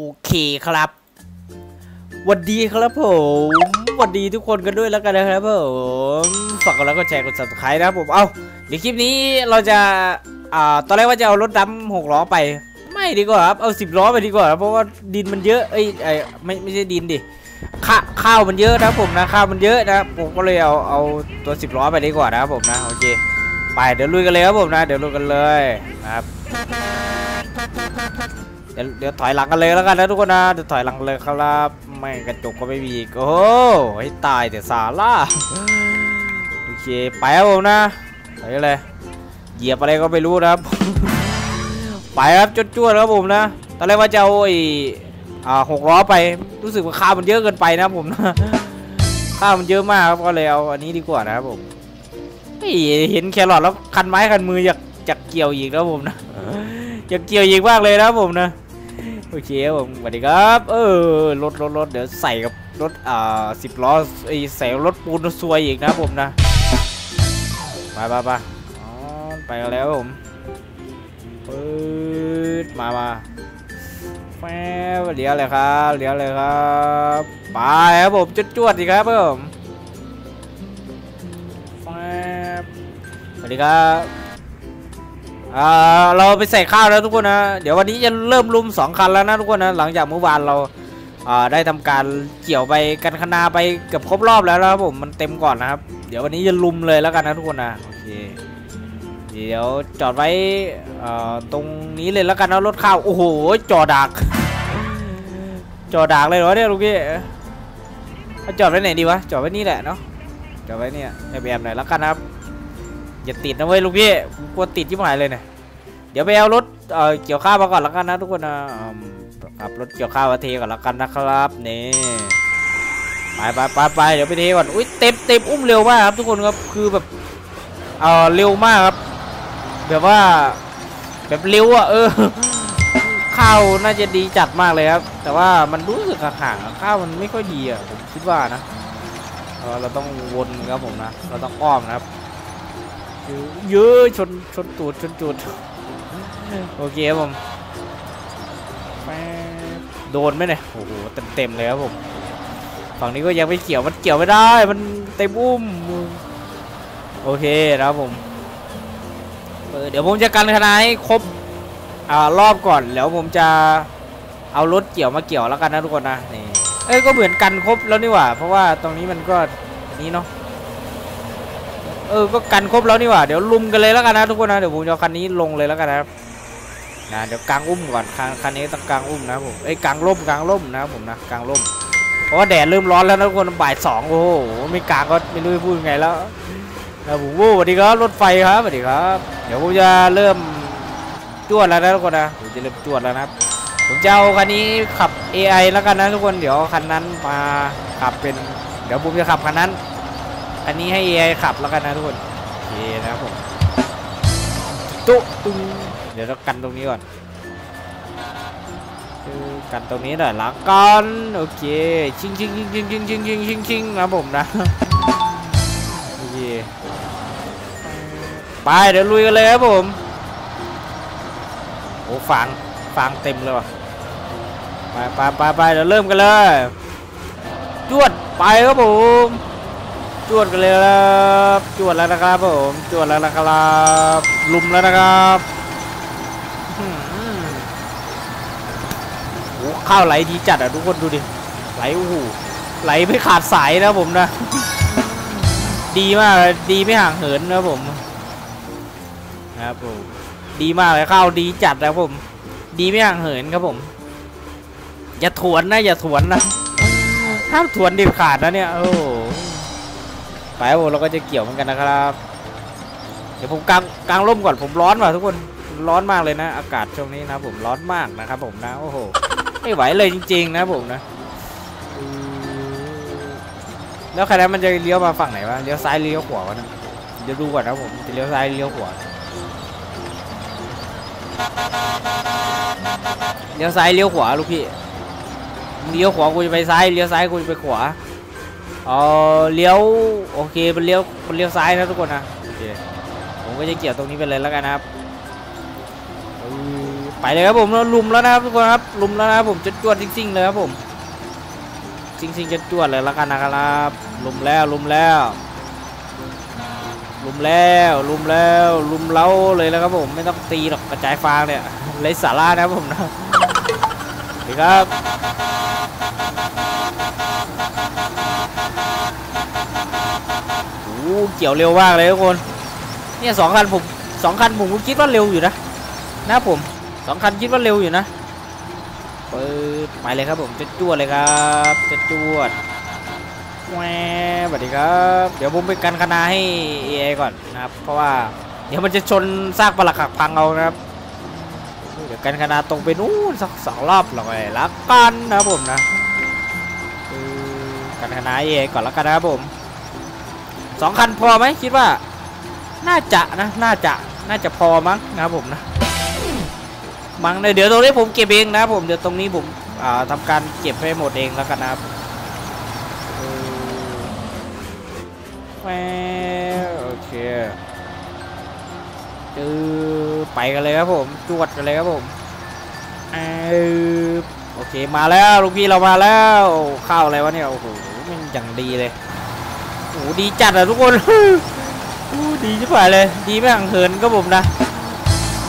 โอเคครับหวันดีครับผมหวันดีทุกคนกันด้วยแล้วกันนะครับผมฝากกดไลค์กดแชร์กด subscribe นะครับผม เอาเดี๋ยวคลิปนี้เราจะ อ่า ตอนแรกว่าจะเอารถดำหกล้อไป ไม่ดีกว่าครับ เอาสิบล้อไปดีกว่า เพราะว่าดินมันเยอะ เอ้ยไอ้ไม่ไม่ใช่ดินดิ ข้าข้าวมันเยอะนะครับผมนะ ข้าวมันเยอะนะ ผมก็เลยเอาเอาตัวสิบล้อไปดีกว่านะครับผมนะ โอเค ไปเดี๋ยวลุยกันเลยครับผมนะ เดี๋ยวลุยกันเลยนะครับ ดี๋ยวเดี๋ยวถอยหลังกันเลยแล้วกันนะทุกคนนะเดี๋ยวถอยหลังเลยครับไม่กระจกก็ไม่มีอีกโอ้โหให้ตายแต่สาล่าโอเคไปครับผมนะไปเลยเหยียบอะไรก็ไม่รู้นะครับไปครับจวดๆครับผมนะตอนแรกว่าจะเอาไอ้อ่าหกล้อไปรู้สึกว่าค่ามันเยอะเกินไปนะผมนะค่ามันเยอะมากครับก็เลยเอาอันนี้ดีกว่านะครับผมเฮ้เห็นแครอทแล้วคันไม้คันมืออยากอยากเกี่ยวอีกแล้วผมนะอยากเกี่ยวอีกมากเลยนะผมนะ โอเคผมสวัสดีครับ เออรถรถรถเดี๋ยวใส่กับรถอ่าสิบล้อไอใส่รถปูนซวยอีกนะผมนะไปไปไปอ๋อไปแล้วผมปื๊ดมามาแฟบเลี้ยวเลยครับเลี้ยวเลยครับไปครับผมจุดจวดดีครับผมแฟบสวัสดีครับ อ่าเราไปใส่ข้าวแล้วทุกคนนะ เดี๋ยววันนี้จะเริ่มลุมสองคันแล้วนะทุกคนนะ หลังจากเมื่อวานเราอ่าได้ทำการเกี่ยวไปกันคณาไปเกือบครบรอบแล้วนะครับผมมันเต็มก่อนนะครับ เดี๋ยววันนี้จะลุมเลยแล้วกันนะทุกคนนะโอเคเดี๋ยวจอดไว้อ่าตรงนี้เลยแล้วกันนะรถข้าวโอ้โหจอดัก จอดักเลยเหรอเนี่ยลูกพี่จอดไว้ไหนดีวะจอดไว้นี่แหละเนาะจอดไว้เนี่ยแอบๆหน่อยแล้วกันนะครับ อย่าติดนะเว้ยลูกพี่กูกลัวติดที่หายเลยเนี่ยเดี๋ยวไปเอารถเอ่อเกี่ยวข้าวมาก่อนแล้วกันนะทุกคนนะอืมครับรถเกี่ยวข้าวมาเทก่อนแล้วกันนะครับนี่ไปไปไปไปเดี๋ยวไปเทก่อนอุ้ยเต็มเต็มอุ้มเร็วมากครับทุกคนครับคือแบบเอ่อเร็วมากครับแบบว่าแบบเร็วอะเออข้าวน่าจะดีจัดมากเลยครับ แต่ว่ามันรู้สึกห่างข้าวมันไม่ค่อยดีอะผมคิดว่านะเออเราต้องวนครับผมนะ เราต้องอ้อมนะครับ เยอะชนชนตูดชนตูดโอเคครับผมแป๊บโดนไหมเนี่ยโอ้โหเต็มเต็มเลยครับผมฝั่งนี้ก็ยังไม่เกี่ยวมันเกี่ยวไม่ได้ มันเต็มอุ้มโอเคนะครับผมเเดี๋ยวผมจะกันคณะให้ครบอ่ารอบก่อนแล้วผมจะเอารถเกี่ยวมาเกี่ยวแล้วกันนะทุกคนนะนี่เอ้ยก็เหมือนกันครบแล้วนี่หว่า เพราะว่าตรงนี้มันก็นี้เนาะ เออก็กันครบแล้วนี่หว่าเดี๋ยวลุมกันเลยแล้วกันนะทุกคนนะเดี๋ยวผมจะคันนี้ลงเลยแล้วกันนะครับนะเดี๋ยวกางอุ้มก่อนคันคันนี้ต้องกางอุ้มนะผมเอ้ยกางร่มกางร่มนะครับผมนะกางร่มเพราะว่าแดดเริ่มร้อนแล้วนะทุกคนบ่ายสองโอ้โหไม่กางก็ไม่รู้จะพูดยังไงแล้วนะผมโอ้สวัสดีครับรถไฟครับสวัสดีครับ เดี๋ยวผมจะเริ่มจวดแล้วนะทุกคนนะผมจะเริ่มจวดแล้วนะครับผมจะเอาคันนี้ขับ AI แล้วกันนะทุกคนเดี๋ยวคันนั้นมาขับเป็น เดี๋ยวผมจะขับคันนั้น อันนี้ให้ AI ขับแล้วกันนะทุกคนโอเคนะครับผมตุ๊ตุ้งเดี๋ยวเรากันตรงนี้ก่อนกันตรงนี้หน่อยละกันโอเคชิงชิงชิงชิงชิงชิงชิงชิงชิงนะผมนะโอเคไปเดี๋ยวลุยกันเลยครับผมโอ้ฟางฟางเต็มเลยว่ะไปไปไปไปเดี๋ยวเริ่มกันเลยจวดไปครับผม จวดกันเลยครับจวดแล้วนะครับผมจวดแล้วนะครับลุมแล้วนะครับโอ้ข้าวไหลดีจัดอะทุกคนดูดิไหลโอ้โหไหลไม่ขาดสายนะผมนะ ดีมากดีไม่ห่างเหินนะผมนะครับผมดีมากเลยข้าวดีจัดนะครับผม ดีไม่ห่างเหินครับผม อย่าถวนนะอย่าถวนนะห้ามถวนเด็ดขาดนะเนี่ยโอ้ ไปครับผมเราก็จะเกี่ยวเหมือนกันนะครับ เดี๋ยวผมกางกางร่มก่อนผมร้อนว่ะทุกคนร้อนมากเลยนะ อากาศช่วงนี้นะผมร้อนมากนะครับผมนะโอ้โหไม่ไหวเลยจริง ๆ นะผมนะ แล้วคันนั้นมันจะเลี้ยวมาฝั่งไหนวะเลี้ยวซ้ายเลี้ยวขวาวะนะเดี๋ยวดูก่อนนะผมจะเลี้ยวซ้ายเลี้ยวขวาเลี้ยวซ้ายเลี้ยวขวาลูกพี่เลี้ยวขวากูจะไปซ้ายเลี้ยวซ้ายกูจะไปขวา เออเลี้ยวโอเคเป็นเลี้ยวเป็นเลี้ยวซ้ายนะทุกคนนะโอเคผมก็จะเกี่ยวตรงนี้ไปเลยแล้วกันนะครับไปเลยครับผมเราลุมแล้วนะครับทุกคนครับลุมแล้วนะครับผมจะจวดจริงๆเลยครับผมจริงๆจะจวดเลยแล้วกันนะครับลุมแล้วลุมแล้วลุมแล้วลุมแล้วลุมเล้าเลยแล้วครับผมไม่ต้องตีหรอกกระจายฟางเนี่ยไรสาระนะครับผมนะดีครับ อ้เกี่ยวเร็วมากเลยทุกคนเนี่ยสองคันผมสองคันผมก็คิดว่าเร็วอยู่นะนะผมสองคันคิดว่าเร็วอยู่นะเปิดไปเลยครับผมจะจวดเลยครับจะจวดแหวสวัสดีครับ เดี๋ยวผมไปกันคณาให้เอก่อนนะครับ เพราะว่าเดี๋ยวมันจะชนซากปลักหักพังเอานะครับเดี๋ยวกันคณาตรงไปนู่นสักสองรอบหน่อยละกันนะครับผมนะกันคณาเอก่อนละกันนะครับผม สองคันพอไหมคิดว่า น่าจะนะ น่าจะน่าจะพอมั้งนะครับผมนะมั้งเดี๋ยวตรงนี้ผมเก็บเองนะผมเดี๋ยวตรงนี้ผมอ่าทำการเก็บให้หมดเองแล้วกันนะครับโอเคเออไปกันเลยครับผมจวดกันเลยครับผมออโอเคมาแล้วลูกพี่เรามาแล้วข้าวอะไรวะเนี่ยโอ้โหมันอย่างดีเลย โอ้โหดีจัดอะทุกคนอู้ดีชิบหายเลย ดีไม่ห่างเหินก็ผมนะ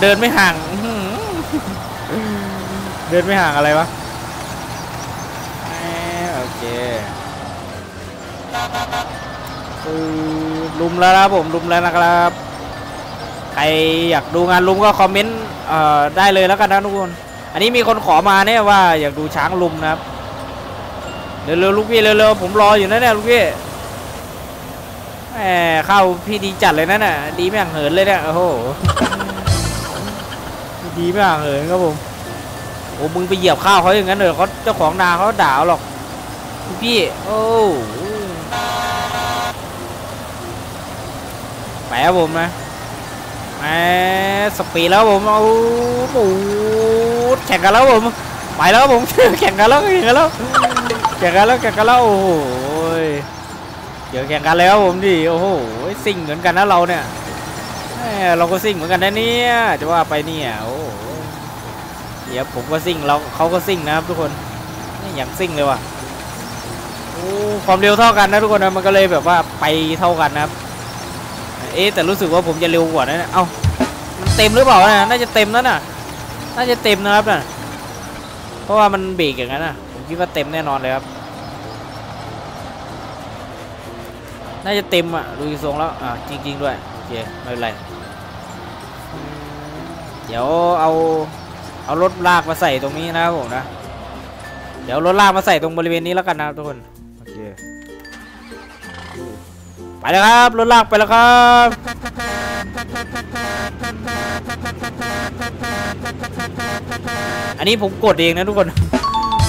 เดินไม่ห่าง เดินไม่ห่างอะไรวะโอเคลุมแล้วนะครับผมลุมแล้วนะครับ ใครอยากดูงานลุมก็คอมเมนต์ได้เลยแล้วกันนะทุกคน อันนี้มีคนขอมาเนี่ยว่าอยากดูช้างลุมนะครับ เร็วๆลูกพี่เร็วๆผมรออยู่นะเนี่ยลูกพี่ แหมเข้าพี่ดีจัดเลยนั่นน่ะ ดีไม่ห่างเหินเลยเนี่ยโอ้โห ดีไม่ห่างเหินครับผมโอ้มึงไปเหยียบข้าวเขาอย่างนั้นเลยเขาเจ้าของนาเขาด่าหรอกพี่โอ้ไปครับผมนะแหมสปีดแล้วผมเอาโอ้แข่งกันแล้วผมไปแล้วผมแข่งกันแล้วแข่งกันแล้วแข่งกันแล้วแข่งกันแล้วโอ้ เดี๋ยวแข่งกันแล้วผมดิโอ้โหซิ่งเหมือนกันนะเราเนี่ยเราก็ซิ่งเหมือนกันนะเนี่ยจะว่าไปเนี่ยโอ้โหเดี๋ยวผมก็ซิ่งเราเขาก็ซิ่งนะครับทุกคนนี่อย่างซิ่งเลยว่ะโอ้ความเร็วเท่ากันนะทุกคนนะมันก็เลยแบบว่าไปเท่ากันนะครับเอ๊แต่รู้สึกว่าผมจะเร็วกว่านะเนี่ยเอ้ามันเต็มหรือเปล่านะน่าจะเต็มแล้วน่ะ น่าจะเต็มนะครับน่ะเพราะว่ามันเบรกอย่างนั้นน่ะผมคิดว่าเต็มแน่นอนเลยครับ น่าจะเต็มอะดูทรงแล้วอะจริง ๆ ด้วยโอเคไม่เป็นไร เดี๋ยวเอาเอารถลากมาใส่ตรงนี้นะครับผมนะ เดี๋ยวรถลากมาใส่ตรงบริเวณนี้แล้วกันนะทุกคนโอเคไปแล้วครับรถลากไปแล้วครับอันนี้ผมกดเองนะทุกคน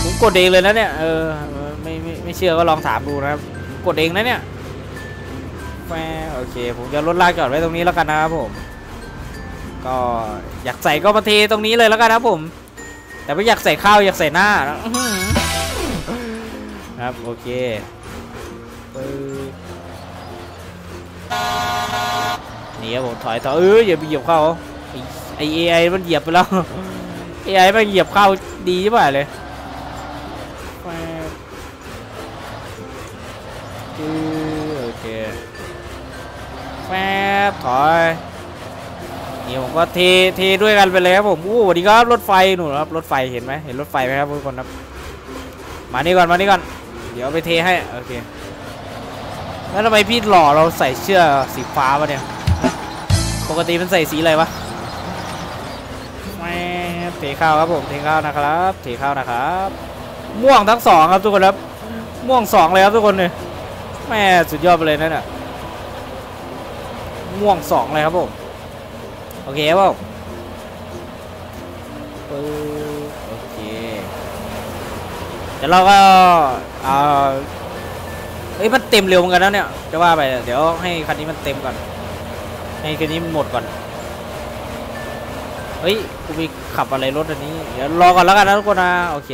ผมกดเองเลยนะเนี่ยเออไม่ไม่ไม่เชื่อก็ลองถามดูนะครับกดเองนะเนี่ย แหมโอเคผมจะลดลากจอดไว้ตรงนี้แล้วกันนะครับผม ก็อยากใส่ก็มาเทตรงนี้เลยแล้วกันนะผม แต่ไม่อยากใส่ข้าวอยากใส่หน้าครับโอเคปึ๊บนี่ครับผมถอยถอยเอออย่าไปเหยียบเข้าไอ้ไอเอไอมันเหยียบไปแล้วเอไอมันเหยียบเข้าดีใช่ไหมเลยโอเค แฟบถอยนี่ผมก็เทเทด้วยกันไปเลยครับผมอู้สวัสดีครับรถไฟหนูครับรถไฟเห็นไหมเห็นรถไฟไหมครับทุกคนครับมานี่ก่อนมานี่ก่อนเดี๋ยวไปเทให้โอเคแล้วทำไมพี่หล่อเราใส่เสื้อสีฟ้าวะเนี่ยปกติมันใส่สีอะไรวะแหมเทข้าวครับผมเทข้าวนะครับเทข้าวนะครับม่วงทั้งสองครับทุกคนครับม่วงสองเลยครับทุกคนเลยแม่สุดยอดไปเลยนั่นน่ะ ม่วงสองเลยครับผม โอเคครับผมปึ๊บโอเค เดี๋ยวเราก็เอาเอ้ยมันเต็มเร็วเหมือนกันนะเนี่ย จะว่าไปเดี๋ยวให้คันนี้มันเต็มก่อน ให้คันนี้มันหมดก่อน เฮ้ยกูมีขับอะไรรถอันนี้ เดี๋ยวรอก่อนแล้วกันนะทุกคนนะ โอเค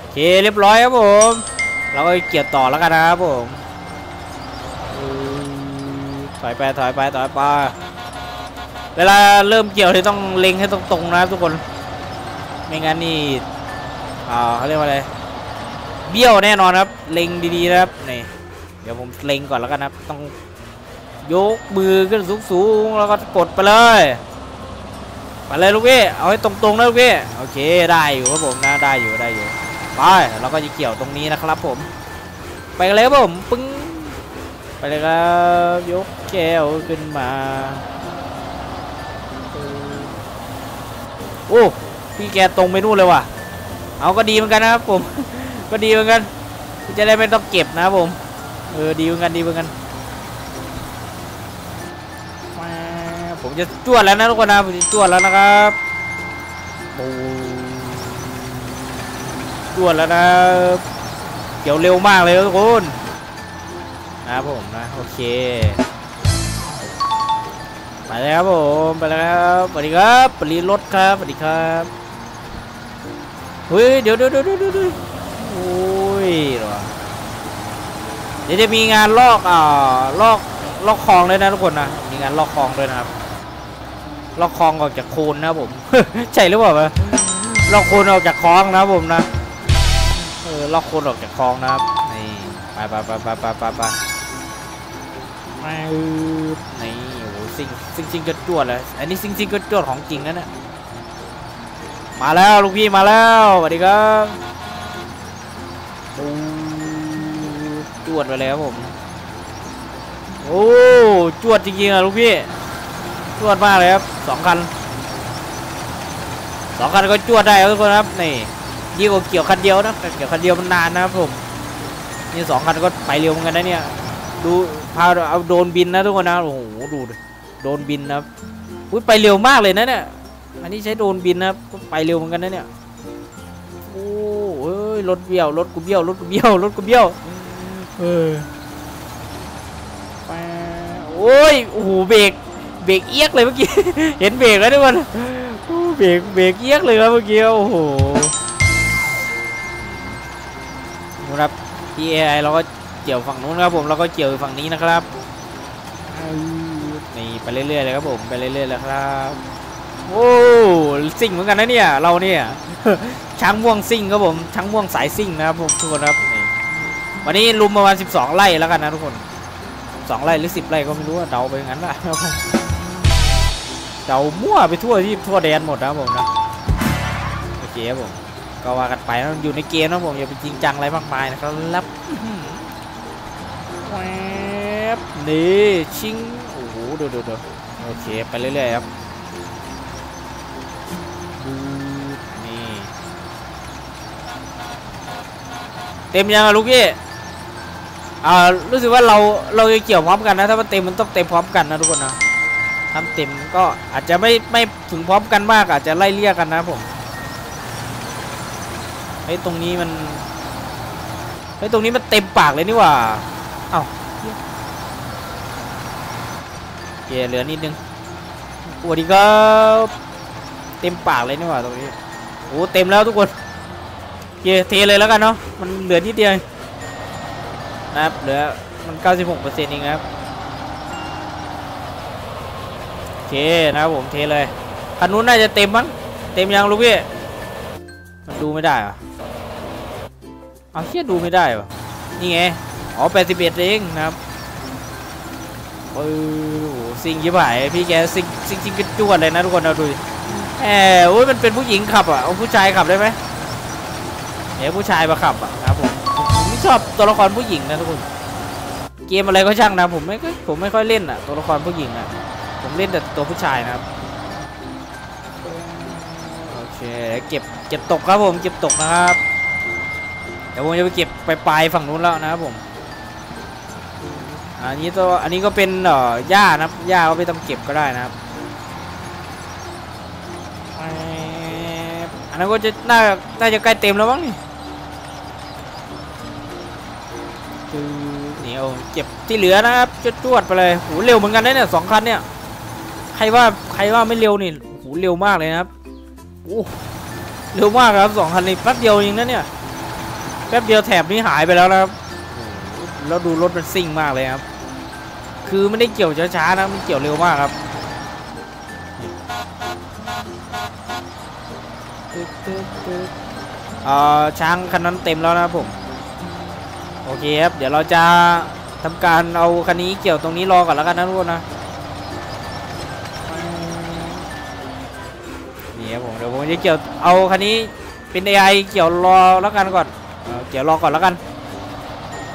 โอเคเรียบร้อยครับผม เราก็เกียร์ต่อแล้วกันนะครับผม อยไปถอยไปถอยไปเวลาเริ่มเกี่ยวที่ต้องเล็งให้ตรงๆนะครับทุกคน ไม่งั้นนี่อ่าเขาเรียกว่าอะไร เบี้ยวแน่นอนครับ เล็งดีๆนะครับนี่เดี๋ยวผมเล็งก่อนแล้วกันนะครับต้องยกมือขึ้นสูงๆแล้วก็กดไปเลยไปเลยลูกพี่เอาให้ตรงๆนะลูกพี่โอเคได้อยู่ครับผมนะได้อยู่ได้อยู่ไปเราก็จะเกี่ยวตรงนี้นะครับผม ไปกันเลยครับผมปึ้ง เลยครับยกแก้วขึ้นมาโอ้พี่แกตรงไปนู่นเลยว่ะ เอาก็ดีเหมือนกันนะครับผม ก็ดีเหมือนกัน จะได้ไม่ต้องเก็บนะครับผม เออดีเหมือนกันดีเหมือนกันมาผมจะจวดแล้วนะทุกคนนะผมจะจวดแล้วนะครับโอ้จวดแล้วนะเกี่ยวเร็วมากเลยทุกคน นะครับผมนะโอเค ไปแล้วครับผมไปแล้วครับสวัสดีครับปรีรถครับสวัสดีครับเฮ้ยเดี๋ยวเดี๋ยวเดี๋ยวเดี๋ยวโอ้ยหรอเดี๋ยวจะมีงานลอกอ่าลอกลอกคลองด้วยนะทุกคนนะมีงานลอกคลองด้วยนะครับลอกคลองออกจากโคลนนะผมใช่หรือเปล่าลอกโคลนออกจากคลองนะผมนะเออลอกโคลนออกจากคลองนะครับนี่ไปไปไปไปไปไป ไปนี่โอ้โหซิงซิงซิงกระจวดเลยอันนี้ซิงซิงกระจวดของจริงนะเนี่ยมาแล้วลูกพี่มาแล้วสวัสดีครับปูจวดไปเลยครับผมโอ้จวดจริงๆอะลูกพี่จวดมากเลยครับสองคันสองคันก็จวดได้ทุกคนครับนี่ยิ่กว่าเกี่ยวคันเดียวนะเกี่ยวคันเดียวมันนานนะครับผมนี่สองคันก็ไปเร็วเหมือนกันนะเนี่ยดู พาเอาโดนบินนะทุกคนนะโอ้โหดูดิโดนบินนะครับอุ้ยไปเร็วมากเลยนะเนี่ยอันนี้ใช้โดรนบินนะครับก็ไปเร็วเหมือนกันนะเนี่ยโอ้เอ้ยรถเบี้ยวรถกูเบี้ยวรถกูเบี้ยวรถกูเบี้ยวเออไปโอ้ยโอ้โหเบรกเบรกเอียกเลยเมื่อกี้เห็นเบรกแล้วทุกคนโอ้เบรกเบรกเอียกเลยครับเมื่อกี้โอ้โหนะครับ PAI เราก็ เกี่ยวฝั่งนู้นครับผมเราก็เกี่ยวฝั่งนี้นะครับนี่ไปเรื่อยๆเลยครับผมไปเรื่อยๆเลยครับโอ้ซิ่งเหมือนกันนะเนี่ยเราเนี่ยช้างม่วงซิ่งครับผมช้างม่วงสายซิ่งนะครับผมทุกคนครับนี่วันนี้ลุมประมาณ 12 ไร่แล้วกันนะทุกคน2ไร่หรือ 10 ไร่ก็ไม่รู้อะเดาไปงั้นแหละครับผมเดามั่วไปทั่วที่ทั่วแดนหมดนะครับผมนะโอเคครับผมก็ว่ากันไปนะอยู่ในเกมนะผมอย่าไปจริงจังอะไรมากมายนะครับอื้อหือ แวบนี่ชิงโอ้โหดูดูดูโอเคไปเรื่อยๆครับนี่เต็มยังอะลูกพี่อ่ารู้สึกว่าเราเราจะเกี่ยวพร้อมกันนะถ้ามันเต็มมันต้องเต็มพร้อมกันนะทุกคนนะทำเต็มก็อาจจะไม่ไม่ถึงพร้อมกันมากอาจจะไล่เลี่ยกันนะผมไอ้ตรงนี้มันไอ้ตรงนี้มันเต็มปากเลยนี่ว่าโอ เคเหลือนิดนึงสวัสดีครับเต็มปากเลยนี่หว่าตรงนี้โอ้เต็มแล้วทุกคนเยเทเลยแล้วกันเนาะมันเหลือนิดเดียวนะครับเหลือมัน96เปอร์เซ็นต์องครับโอเคนะครับผมเทเลยคันนู้นน่าจะเต็มมั้งเต็มยังลูกพี่มันดูไม่ได้เหรอเอาเชี่ยดูไม่ได้เหรอนี่ไงอ๋อ81เองนะครับเออ ซิงยิบหายพี่แกซิงซิงซิงกระจวดเลยนะทุกคนเอาดูแหมโอ้ยมันเป็นผู้หญิงขับอะเอาผู้ชายขับได้ไหมเดี๋ยวผู้ชายมาขับอะครับผมผมไม่ชอบตัวละครผู้หญิงนะทุกคน เกมอะไรก็ช่างนะผมไม่ผมไม่ค่อยเล่นอะตัวละครผู้หญิงอะผมเล่นแต่ตัวผู้ชายนะครับโอเคเก็บเก็บตกครับผมเก็บตกนะครับเดี๋ยวผมจะไปเก็บไปปลายฝั่งนู้นแล้วนะครับผม อันนี้ตัวอันนี้ก็เป็นเอ่อหญ้านะครับหญ้าก็ไปทำเก็บก็ได้นะครับอันนั้นก็จะน่าน่าจะใกล้เต็มแล้วมั้งนี่คือนี่เอาเก็บที่เหลือนะครับจะจวดไปเลยโหเร็วเหมือนกันนะเนี่ยสองคันเนี่ยใครว่าใครว่าไม่เร็วนี่โหเร็วมากเลยนะครับโอ้เร็วมากครับสองคันนี้แป๊บเดียวเองนะเนี่ยแป๊บเดียวแถบนี้หายไปแล้วนะครับแล้วดูรถมันซิ่งมากเลยครับ คือไม่ได้เกี่ยวช้าๆนะมันเกี่ยวเร็วมากครับเอ่อช้างคันนั้นเต็มแล้วนะผมโอเคครับเดี๋ยวเราจะทำการเอาคันนี้เกี่ยวตรงนี้รอก่อนแล้วกันนะทุกคนนะนี่ครับผมเดี๋ยวผมจะเกี่ยวเอาคันนี้เป็น AI เกี่ยวรอแล้วกันก่อนเออเกี่ยวรอก่อนแล้วกัน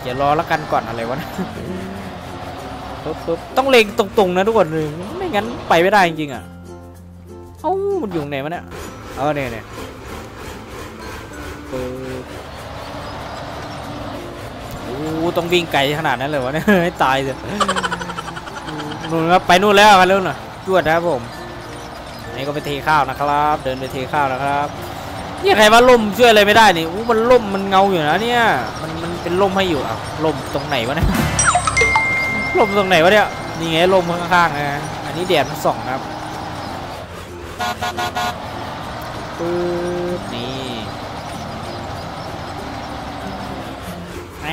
เกี่ยวรอแล้วกันก่อนอะไรวะนะ ปึ๊บปึ๊บต้องเล็งตรงๆนะทุกคนไม่งั้นไปไม่ได้จริงๆอะเอ้ามันอยู่ไหนวะเนี่ยเออเนี่ยเนี่ยปึ๊บโอ้ต้องวิ่งไกลขนาดนั้นเลยวะเนี่ยให้ตายเลยนู่นครับไปนู่นแล้วกันเร็วหน่อยจวดนะครับผมนนี้ก็ไปเทข้าวนะครับ เดินไปเทข้าวนะครับนี่ใครว่าล่มช่วยอะไรไม่ได้นี่อู้มันล่มมันเงาอยู่นะเนี่ยมันมันเป็นล่มให้อยู่อะล่มตรงไหนวะเนี่ย ลมตรงไหนวะเนี่ยนี่ไงล่มข้างๆนะอันนี้แดดมันส่องครับปึ๊บนี่แหม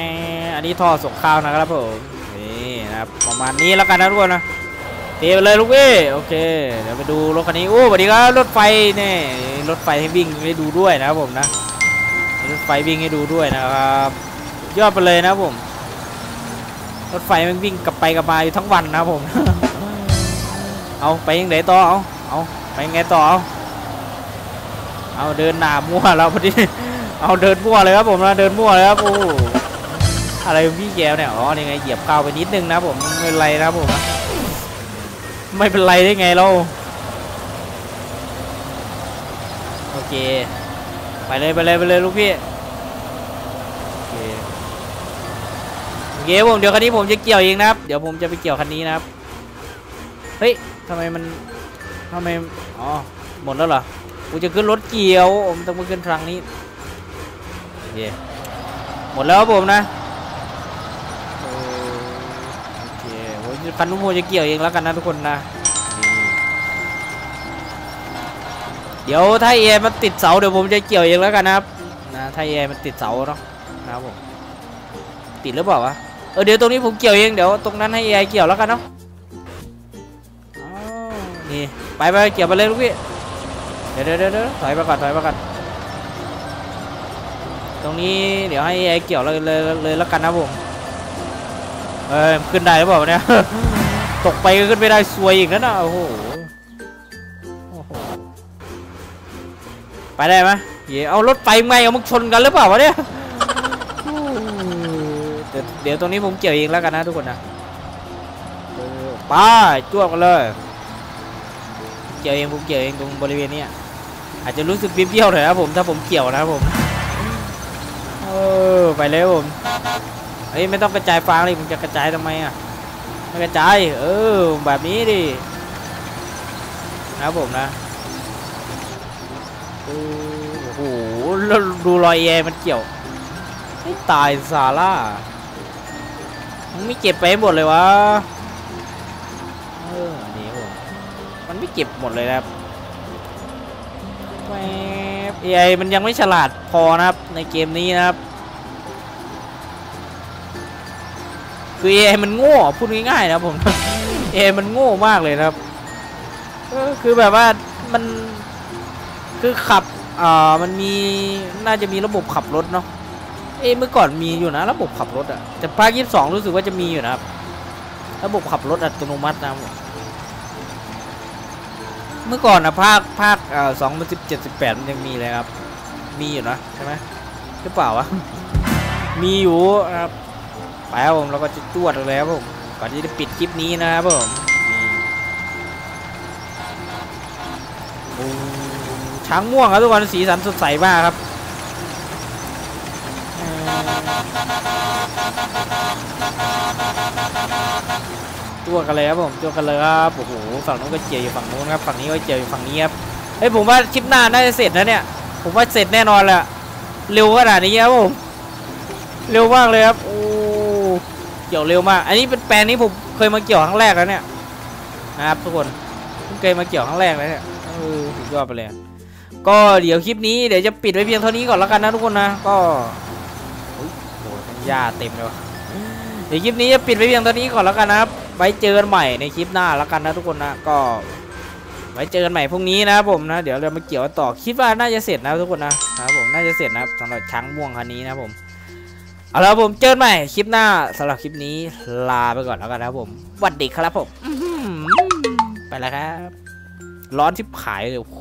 อันนี้ท่อส่งข้าวนะครับผมนี่นะครับประมาณนี้แล้วกันนะทุกคนนะเทไปเลยลูกเอ้โอเคเดี๋ยวไปดูรถคันนี้โอ้สวัสดีครับรถไฟนี่รถไฟให้วิ่งให้ดูด้วยนะครับผมนะรถไฟวิ่งให้ดูด้วยนะครับยอดไปเลยนะครับผม ถไฟมันวิ่งกลับไปกลับมาอยู่ทั้งวันนะครับผม เอาไปยังไงต่อเอาเอาไปยังไงต่อเอาเอาเดินหนามั่วแล้วพอดีเอาเดินมั่วเลยครับผมนะเดินมั่วเลยครับโอ้อะไรพี่แกวเนี่ยอ๋อนี่ไงเหยียบข้าวไปนิดนึงนะผมไม่เป็นไรนะผมไม่เป็นไรได้ไงเราโอเค ไปเลยไปเลยไปเลยลูกพี่โอเคโอ เคผมเดี๋ยวคันนี้ผมจะเกี่ยวเองนะครับเดี๋ยวผมจะไปเกี่ยวคันนี้นะครับเฮ้ยทำไมมันทำไมอ๋อหมดแล้วเหรอกูจะขึ้นรถเกี่ยวผมต้องมาขึ้นทางนี้โอเคหมดแล้วผมนะโอเคผมคันนู้นผมจะเกี่ยวเองแล้วกันนะทุกคนนะเดี๋ยวถ้าเอมันติดเสาเดี๋ยวผมจะเกี่ยวเองแล้วกันนะครับนะถ้าเอมันติดเสาเนาะนะครับผมติดหรือเปล่าวะ ออเดี๋ยวตรงนี้ผมเกี่ยวเองเดี๋ยวตรงนั้นให้เอเกี่ยวแล้วกันเนาะนี่ไปไปเกี่ยวไปเลยลูกพี่เดี๋ยวเดี๋ยวเดี๋ยวเดี๋ยวถอยไปก่อนถอยไปก่อนตรงนี้เดี๋ยวให้เอเกี่ยวเลยเลยเลยแล้วกันนะผมเอ้ยขึ้นได้หรือเปล่าเนี่ยตกไปก็ขึ้นไม่ได้ซวยอีกนั่นนะโอ้โหโอ้โหไปได้ไหมเดี๋ยวเอารถไฟไงเอามึงชนกันหรือเปล่าวะเนี่ย ดี๋ยวเดี๋ยวตรงนี้ผมเกี่ยวเองแล้วกันนะทุกคนนะเออไปจ้วงกันเลย เกี่ยวเองผมเกี่ยวเองตรงบริเวณเนี้ยอาจจะรู้สึกเปรี้ยวๆหน่อยนะครับผมถ้าผมเกี่ยวนะครับผมเออไปเลยครับผมเฮ้ยไม่ต้องกระจายฟางเลยมึงจะกระจายทำไมอะไม่กระจายเออแบบนี้ดินะครับผมนะเออโอ้โหแล้วดูรอยแอร์มันเกี่ยวให้ตายซาร่า มันไม่เก็บไปหมดเลยวะเออนี่ผมมันไม่เก็บหมดเลยนะครับแหวบ AI มันยังไม่ฉลาดพอนะครับในเกมนี้นะครับ คือ AI มันโง่พูดง่ายๆนะครับผม AI มันโง่มากเลยนะครับเออคือแบบว่ามันคือขับอ่ามันมีน่าจะมีระบบขับรถเนาะ อ้เมื่อก่อนมีอยู่นะ ระบบขับรถอะแต่ภาคยี่สิบสองรู้สึกว่าจะมีอยู่นะครับ ระบบขับรถอัตโนมัตินะผมเมื่อก่อนนะภาคภาคอ่าสองพันสิบเจ็ดสิบแปดมันยังมีเลยครับ มีอยู่นะใช่ไหมหรือเปล่าวะ มีอยู่นะครับไปครับผมเราก็จะจวดเลยครับผมก่อนที่จะปิดคลิปนี้นะครับผมช้างม่วงครับทุกคนสีสันสดใสมากครับ เอ่อจวกันเลยครับผมจวกันเลยครับโอ้โหฝั่งนู้นก็เจียวอยู่ฝั่งนู้นครับฝั่งนี้ก็เจียวอยู่ฝั่งนี้ครับเฮ้ยผมว่าคลิปหน้าน่าจะเสร็จนะเนี่ย ผมว่าเสร็จแน่นอนแหละเร็วขนาดนี้ครับผมเร็วมากเลยครับโอ้เกี่ยวเร็วมาก อันนี้เป็นแปลงนี้ผมเคยมาเกี่ยวครั้งแรกแล้วเนี่ยนะครับทุกคนเคยมาเกี่ยวครั้งแรกแล้วเนี่ยเออสุดยอดไปเลยก็เดี๋ยวคลิปนี้เดี๋ยวจะปิดไว้เพียงเท่านี้ก่อนแล้วกันนะทุกคนนะก็ หญ้าเต็มเลยวะเดี๋ยวคลิปนี้จะปิดไว้เพียงเท่านี้ก่อนแล้วกันนะครับ ไว้เจอกันใหม่ในคลิปหน้าแล้วกันนะทุกคนนะ ก็ ไว้เจอกันใหม่พรุ่งนี้นะครับผมนะ เดี๋ยวเรามาเกี่ยวต่อ คิดว่าน่าจะเสร็จนะทุกคนนะนะครับผม น่าจะเสร็จนะครับสำหรับช้างม่วงคันนี้นะผม เอาละผมเจอกันใหม่คลิปหน้าสำหรับคลิปนี้ลาไปก่อนแล้วกันนะผมสวัสดีครับผม ไปแล้วครับ ร้อนชิบหายเลยโอ้โห